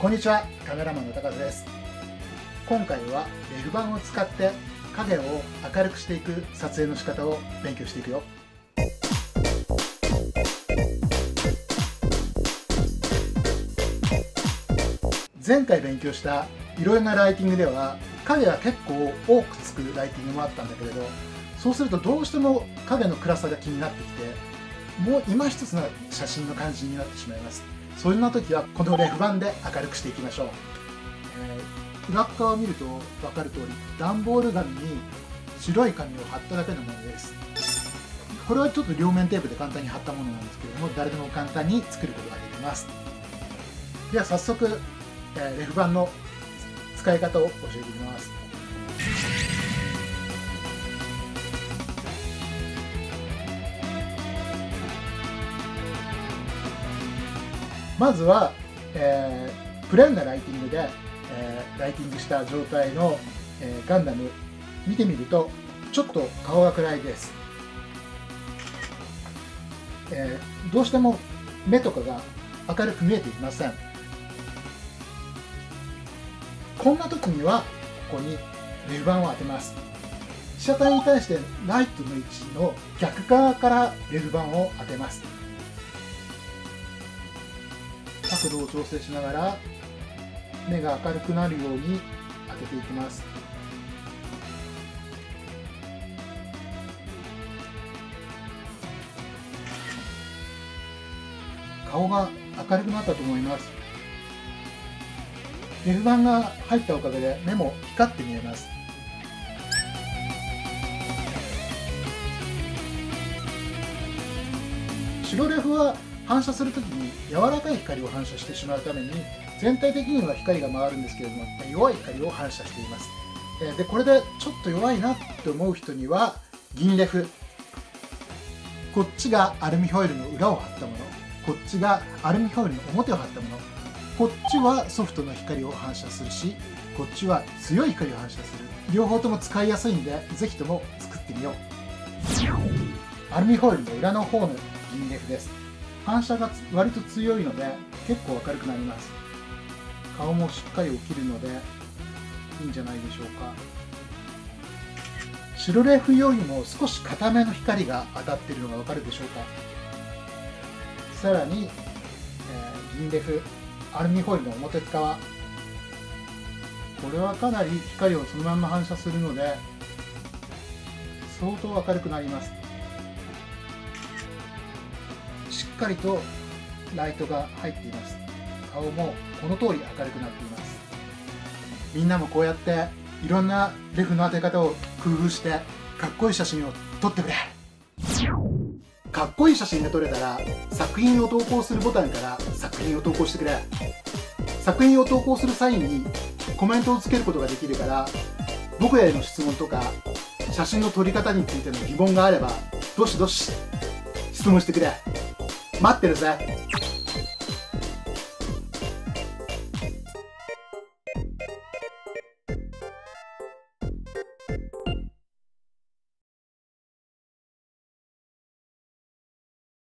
こんにちはカメラマンの高田です。今回はレフ板を使って影を明るくしていく撮影の仕方を勉強していくよ。前回勉強したいろいろなライティングでは影が結構多くつくライティングもあったんだけれどそうするとどうしても影の暗さが気になってきてもう今一つの写真の感じになってしまいます。そんな時はこのレフ板で明るくしていきましょう、えー、裏側を見ると分かる通り段ボール紙に白い紙を貼っただけのものです。これはちょっと両面テープで簡単に貼ったものなんですけれども誰でも簡単に作ることができます。では早速、えー、レフ板の使い方を教えていきます。まずは、えー、プレーンなライティングで、えー、ライティングした状態の、えー、ガンダム見てみるとちょっと顔が暗いです、えー、どうしても目とかが明るく見えていません。こんな時にはここにレフ板を当てます。被写体に対してライトの位置の逆側からレフ板を当てます。角度を調整しながら目が明るくなるように当てていきます。顔が明るくなったと思います。レフ板が入ったおかげで目も光って見えます。白レフは反射するときに柔らかい光を反射してしまうために全体的には光が回るんですけれども弱い光を反射しています。でこれでちょっと弱いなって思う人には銀レフ。こっちがアルミホイルの裏を貼ったもの。こっちがアルミホイルの表を貼ったもの。こっちはソフトの光を反射するしこっちは強い光を反射する。両方とも使いやすいんで是非とも作ってみよう。アルミホイルの裏の方の銀レフです。反射が割と強いので結構明るくなります。顔もしっかり起きるのでいいんじゃないでしょうか。白レフよりも少し硬めの光が当たっているのがわかるでしょうか。さらに、えー、銀レフアルミホイルの表側。これはかなり光をそのまま反射するので相当明るくなります。かりとライトが入っています。顔もこの通り明るくなっています。みんなもこうやっていろんなレフの当て方を工夫してかっこいい写真を撮ってくれ。かっこいい写真が撮れたら作品を投稿するボタンから作品を投稿してくれ。作品を投稿する際にコメントをつけることができるから僕への質問とか写真の撮り方についての疑問があればどしどし質問してくれ。待ってるぜ。